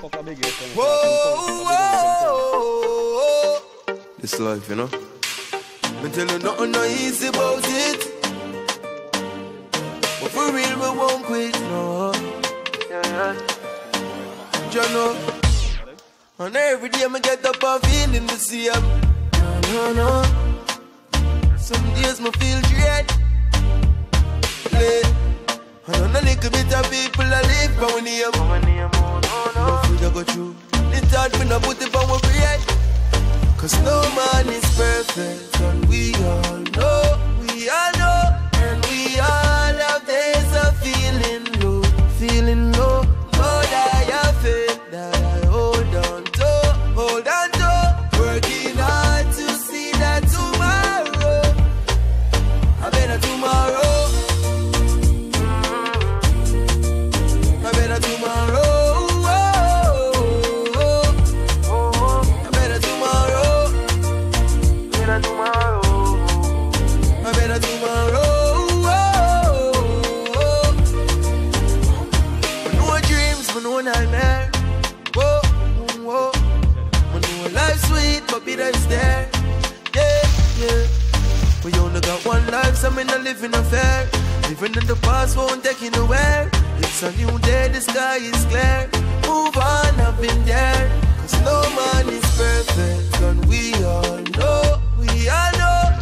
fuck a big FM. Whoa, whoa, This life, you know. Me tell you nothing no easy about it. But for real, we won't quit, no. Yeah, You know. And every day me get up and feeling the same. No, no, no. Some days me feel dread. Late. Know a little bit of people I live for when you No food I go through. It's hard for no put it on my bread Cause no man is perfect And we all know We all me not living affair. Living in the past won't take you nowhere. It's a new day, the sky is clear. Move on, I've been there. Cause no man is perfect, and we all know, we all know.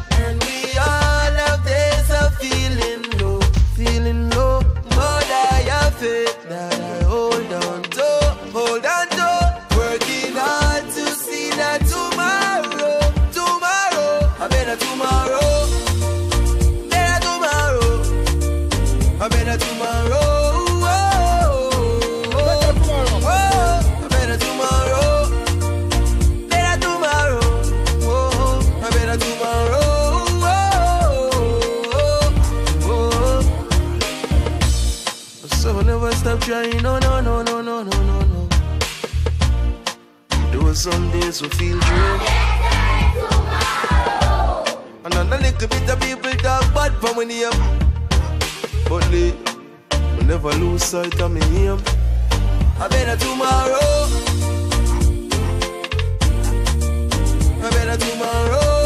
Trying. No, no, no, no, no, no, no, no. Were some days we feel dread. And on a little bit of people talk bad for when you but late, we never lose sight of me aim. I better tomorrow. I better tomorrow.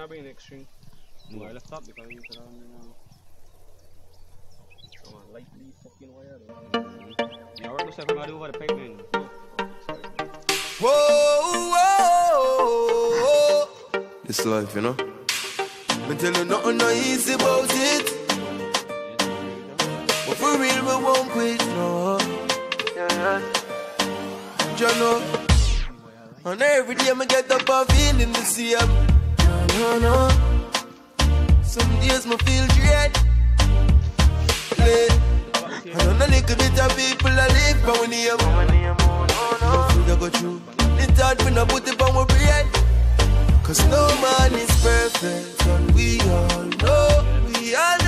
You know, being extreme. No, I left up because you could um, you know. Come on, lightly fucking wire. though. Yeah, we're just having to over the pipe, man. Whoa, whoa, whoa. This life, you know. Me tell you nothing no easy about it. But for real, we won't quit, no. You know. And every day me get up and feeling the same. No, no. Some days me feel dread. I know a little bit of people I live for when you No food I go through. It's hard for no put it on my bread. Cause no man is perfect. And we all know, we all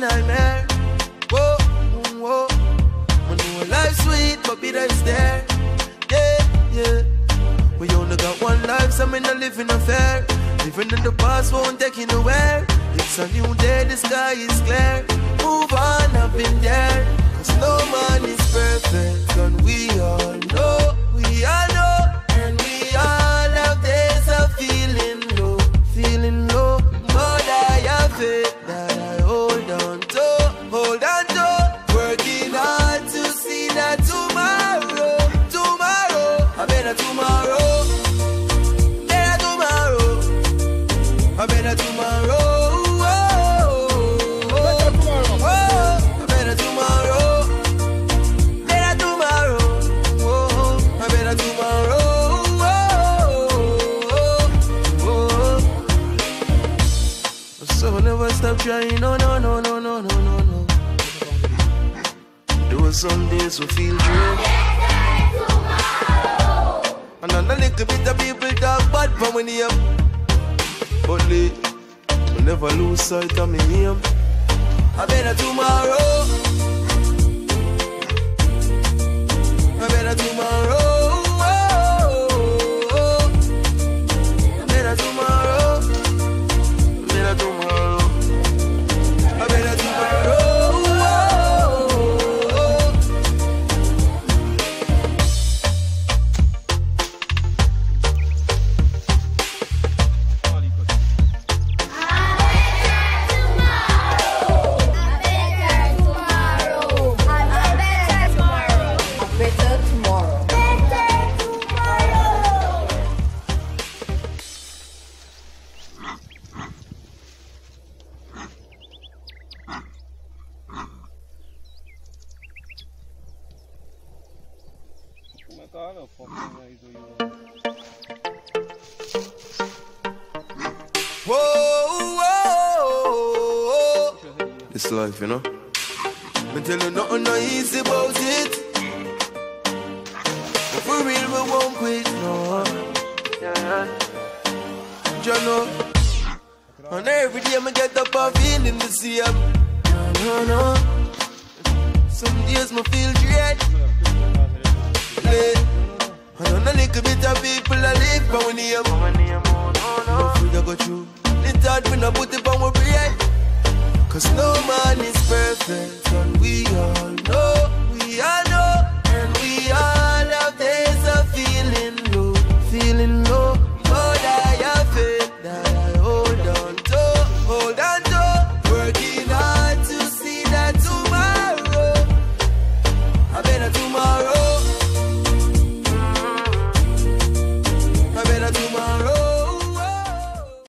nightmare. Whoa, whoa. We know life's sweet, but bitter is there. Yeah, yeah. We only got one life, so we not living affair. Living in the past won't take it away. It's a new day, the sky is clear. Move on, I've been there. Cause no man is perfect, and we all know, we all know. And we all have days of feeling low, feeling low. But I have it. Don't ever stop trying. No, no, no, no, no, no, no, no. Though some days we feel dread. Another little bit of people talk bad for me name. But late, we never lose sight of me name. I better tomorrow. I better tomorrow. Your head, yeah. This life, you know. Me tell you nothing no easy about it. For real, we won't quit, no. You know. And every day me get up and feeling the same. No, no, no. Some days me feel dread. Late. And on a little bit of people I live for when you No free to go through. It's hard when I put it on my brain. Cause no man is perfect and we are